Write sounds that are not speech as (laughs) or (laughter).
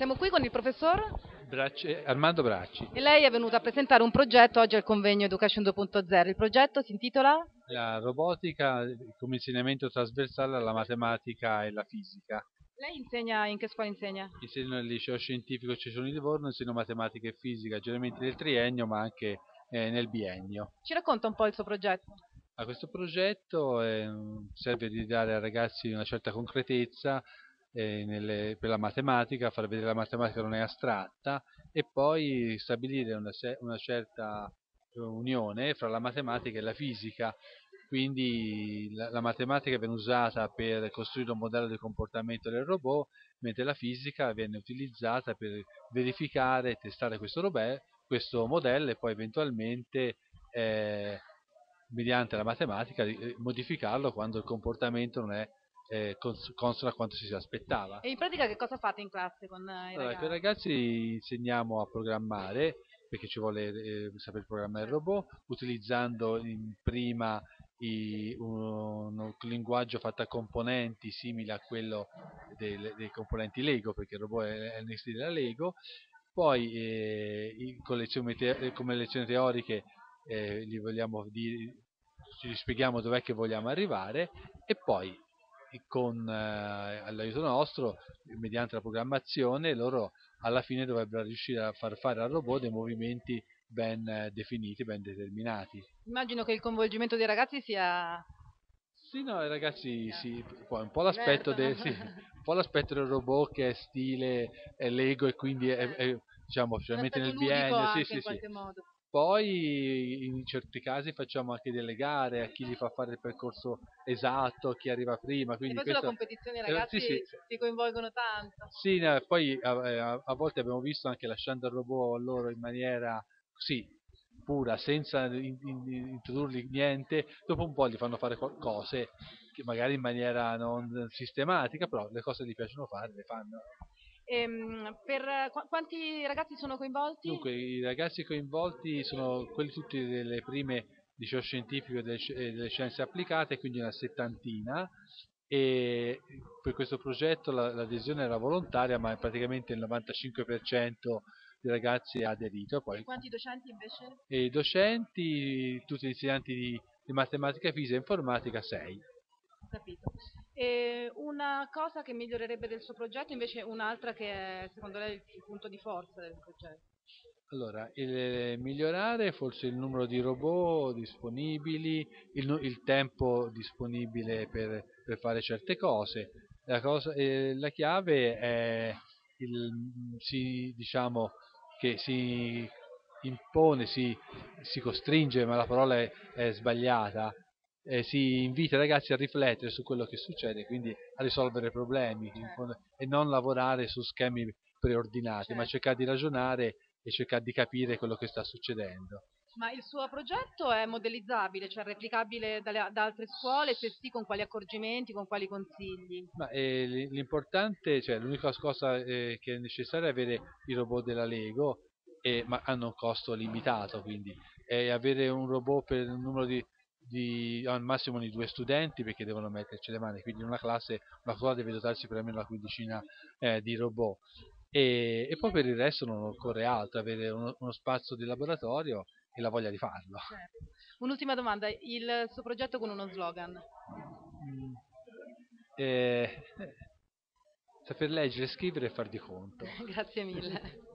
Siamo qui con il professor Bracci- Armando Bracci. e lei è venuto a presentare un progetto oggi al convegno Education 2.0. Il progetto si intitola La robotica come insegnamento trasversale alla matematica e alla fisica. Lei insegna in che scuola insegna? Insegno nel liceo scientifico Cesare di Livorno, insegno matematica e fisica, generalmente nel triennio ma anche eh, nel biennio. Ci racconta un po' il suo progetto? A questo progetto eh, serve di dare ai ragazzi una certa concretezza eh, nelle- per la matematica, far vedere la matematica non è astratta e poi stabilire una, una certa unione fra la matematica e la fisica. Quindi la, la matematica viene usata per costruire un modello di comportamento del robot, mentre la fisica viene utilizzata per verificare e testare questo, robot, questo modello e poi eventualmente eh, mediante la matematica eh, modificarlo quando il comportamento non è eh, cons- consono a quanto si aspettava. E in pratica che cosa fate in classe con eh, i Allora, ragazzi? per i ragazzi insegniamo a programmare, perché ci vuole eh, saper programmare il robot, utilizzando in prima i- un, un linguaggio fatto a componenti simile a quello del- dei componenti Lego, perché il robot è, è nel stile della Lego, poi eh, con lezioni te- eh, come lezioni teoriche eh, gli vogliamo dire, ci spieghiamo dov'è che vogliamo arrivare e poi con eh, all'aiuto nostro, mediante la programmazione, loro alla fine dovrebbero riuscire a far fare al robot dei movimenti ben eh, definiti, ben determinati. Immagino che il coinvolgimento dei ragazzi sia Sì, no, ragazzi, sì, poi un po' l'aspetto, del, sì, (laughs) un po' l'aspetto del robot che è stile è Lego e quindi è, è, diciamo, specialmente nel biennio, sì, sì, sì. Poi in certi casi facciamo anche delle gare a chi gli fa fare il percorso esatto, a chi arriva prima. E Quindi poi sulla questo, competizione i eh, ragazzi sì, sì, sì. si coinvolgono tanto. Sì, no, poi a, a- a volte abbiamo visto anche lasciando il robot a loro in maniera così pura, senza in- in- introdurgli niente, dopo un po' gli fanno fare cose che magari in maniera non sistematica, però le cose che gli piacciono fare le fanno. Ehm, per qu- quanti ragazzi sono coinvolti? Dunque, i ragazzi coinvolti sono quelli tutti delle prime liceo scientifico e delle, delle scienze applicate, quindi una settantina. E per questo progetto la- l'adesione era volontaria, ma praticamente il 95% dei ragazzi ha aderito. Poi, E quanti docenti invece? e i docenti, tutti gli insegnanti di, di matematica, fisica e informatica, 6. Ho capito. E una cosa che migliorerebbe del suo progetto, invece un'altra che è secondo lei il punto di forza del progetto. Allora, il migliorare forse il numero di robot disponibili, il, il tempo disponibile per, per fare certe cose. La, cosa- eh, la chiave è il, si, diciamo, che si impone, si, si costringe, ma la parola è, è sbagliata, eh, si invita i ragazzi a riflettere su quello che succede, quindi a risolvere problemi Certo. e non lavorare su schemi preordinati, ma Certo. cercare di ragionare e cercare di capire quello che sta succedendo. Ma il suo progetto è modellizzabile, cioè replicabile dalle- da altre scuole? Se sì, con quali accorgimenti, con quali consigli? Ma eh, l'importante, cioè l'unica cosa eh, che è necessaria è avere i robot della Lego, e- ma hanno un costo limitato, quindi e avere un robot per un numero di, di- al massimo di due studenti perché devono metterci le mani, quindi in una classe una scuola deve dotarsi per almeno una quindicina eh, di robot. E, e poi per il resto non occorre altro, avere uno, uno spazio di laboratorio e la voglia di farlo. Certo. Un'ultima domanda, il suo progetto con uno slogan? Mm. Eh, saper leggere, scrivere e far di conto. (laughs) Grazie mille.